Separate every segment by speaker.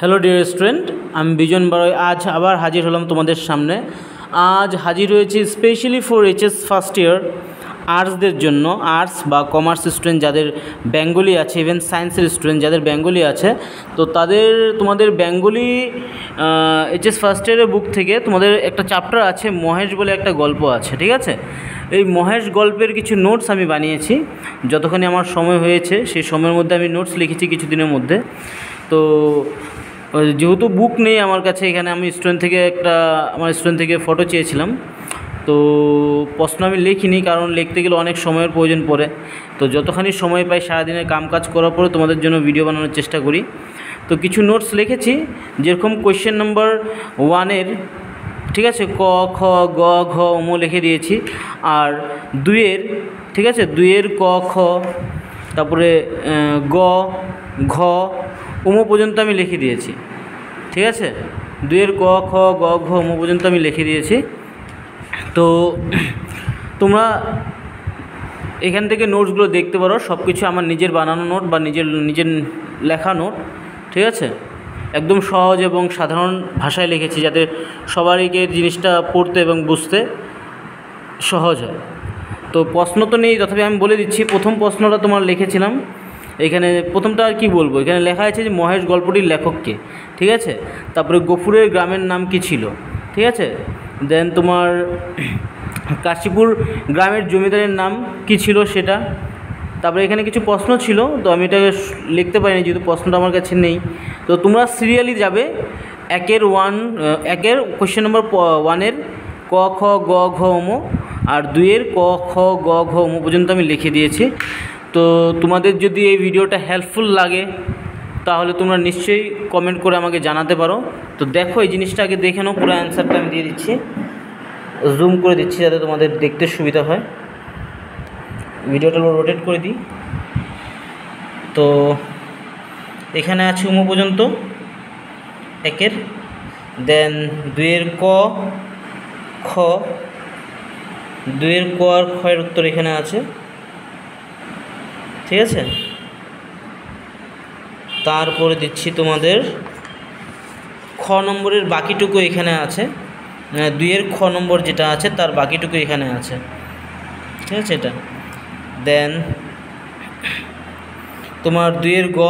Speaker 1: Hello dear student আমি বিজন বারয় আজ আবার হাজির হলাম তোমাদের সামনে। আজ হাজির হয়েছি specially for HS first year আর্টসদের জন্য, আর্টস বা কমার্স স্টুডেন্ট যাদের বেঙ্গলি আছে ইভেন সায়েন্সের স্টুডেন্ট যাদের বেঙ্গলি আছে, তো তাদের, তোমাদের বেঙ্গলি এইচএস ফার্স্ট ইয়ারের বুক থেকে তোমাদের একটা চ্যাপ্টার আছে, মহেশ বলে একটা গল্প আছে, ঠিক আছে? এই মহেশ গল্পের কিছু নোটস আমি বানিয়েছি, যতখানি আমার সময় হয়েছে, সেই সময়ের মধ্যে আমি নোটস লিখেছি কিছুদিনের মধ্যে। তো যেহেতু বুক নেই আমার কাছে, এখানে আমি স্টুডেন্ট থেকে একটা, আমার স্টুডেন্ট থেকে ফটো চেয়েছিলাম। তো প্রশ্ন আমি লিখিনি, কারণ লিখতে গেলে অনেক সময়ের প্রয়োজন পড়ে। তো যতখানি সময় পাই সারাদিনের কাম কাজ করার পরে তোমাদের জন্য ভিডিও বানানোর চেষ্টা করি। তো কিছু নোটস লিখেছি, যেরকম কোয়েশ্চেন নাম্বার ওয়ানের ঠিক আছে, ক, খ, গ, ঘ উম লিখে দিয়েছি। আর দুইয়ের ঠিক আছে দুয়ের ক, খ, তারপরে গ, ঘ উম পর্যন্ত আমি লিখে দিয়েছি। ঠিক আছে? দুইয়ের ক, খ, গ, ঘ ওম পর্যন্ত আমি লিখে দিয়েছি। তো তোমরা এখান থেকে নোটসগুলো দেখতে পারো সব কিছু আমার নিজের বানানো নোট বা নিজের নিজের লেখা নোট, ঠিক আছে? একদম সহজ এবং সাধারণ ভাষায় লিখেছি যাতে সবারইকে জিনিসটা পড়তে এবং বুঝতে সহজ হয়। তো প্রশ্ন তো নেই, তথাপি আমি বলে দিচ্ছি, প্রথম প্রশ্নটা তোমার লিখেছিলাম। এখানে প্রথমটা আর কি বলব? এখানে লেখা আছে যে মহেশ গল্পটির লেখককে, ঠিক আছে? তারপরে গফুরের গ্রামের নাম কি ছিল? ঠিক আছে? দেন তোমার কাশীপুর গ্রামের জমিদারের নাম কি ছিল সেটা? তারপরে এখানে কিছু প্রশ্ন ছিল, তো আমি এটা লিখতে পারিনি যেহেতু প্রশ্নটা আমার কাছে নেই। তো তোমরা সিরিয়ালি যাবে, একের ওয়ান একের কোয়েশ্চেন নম্বর ওয়ানের ক, খ, গ, ঘ উম আর দুইয়ের ক, খ, গ, ঘ উম পর্যন্ত আমি লিখে দিয়েছি। তো তোমাদের যদি এই ভিডিওটা হেল্পফুল লাগে তাহলে তোমরা নিশ্চয়ই কমেন্ট করে আমাকে জানাতে পারো। তো দেখো, এই জিনিসটা আগে দেখে নাও, পুরো অ্যান্সারটা আমি দিয়ে দিচ্ছি। জুম করে দিচ্ছি যাতে তোমাদের দেখতে সুবিধা হয়। ভিডিওটা রোটেট করে দিই। তো এখানে আছে উম পর্যন্ত, একের। দেন দুইয়ের ক, খ। দুইয়ের ক আর ক্ষয়ের উত্তর এখানে আছে। ঠিক আছে? তারপরে দিচ্ছি তোমাদের খ নম্বরের বাকিটুকু এখানে আছে। দুইয়ের খ নম্বর যেটা আছে, তার বাকিটুকু এখানে আছে। ঠিক আছে এটা? দেন তোমার দুইয়ের গ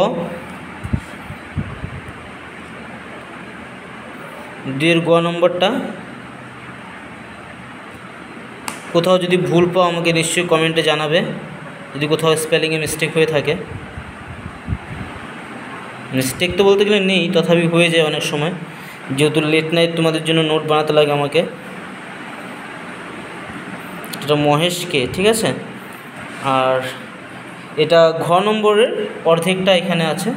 Speaker 1: দুইয়ের গ নম্বরটা। কোথাও যদি ভুল পাও আমাকে নিশ্চয়ই কমেন্টে জানাবে। যদি কোথাও স্পেলিংয়ে মিস্টেক হয়ে থাকে। মিস্টেক তো বলতে গেলে নেই, তথাপি হয়ে যায় অনেক সময়। যেহেতু লেট নাইট তোমাদের জন্য নোট বানাতে লাগে আমাকে। এটা মহেশকে, ঠিক আছে? আর এটা ঘ নম্বরের অর্ধেকটা এখানে আছে।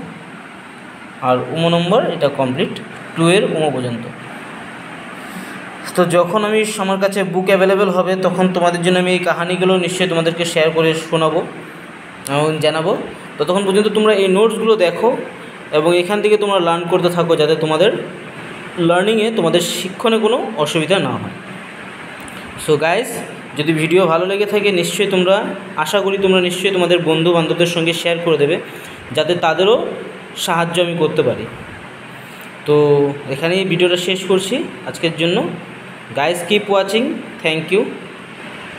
Speaker 1: আর উম নম্বর এটা কমপ্লিট টু এর উম পর্যন্ত। তো যখন আমি আমার কাছে বুক অ্যাভেলেবেল হবে, তখন তোমাদের জন্য আমি এই কাহানিগুলো নিশ্চয়ই তোমাদেরকে শেয়ার করে শোনাবো এবং জানাব। ততক্ষণ পর্যন্ত তোমরা এই নোটসগুলো দেখো। এবং এখান থেকে তোমরা লার্ন করতে থাকো যাতে তোমাদের লার্নিংয়ে তোমাদের শিক্ষণে কোনো অসুবিধা না হয়। সো গাইস যদি ভিডিও ভালো লেগে থাকে, নিশ্চয়ই তোমরা, আশা করি তোমরা নিশ্চয়ই তোমাদের বন্ধু বান্ধবদের সঙ্গে শেয়ার করে দেবে, যাতে তাদেরও সাহায্য আমি করতে পারি। তো এখানেই ভিডিওটা শেষ করছি। আজকের জন্য guys keep watching thank you